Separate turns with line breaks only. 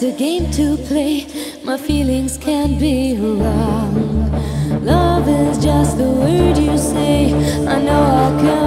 just a game to play. My feelings can't be wrong. Love is just the word you say. I know I'll come.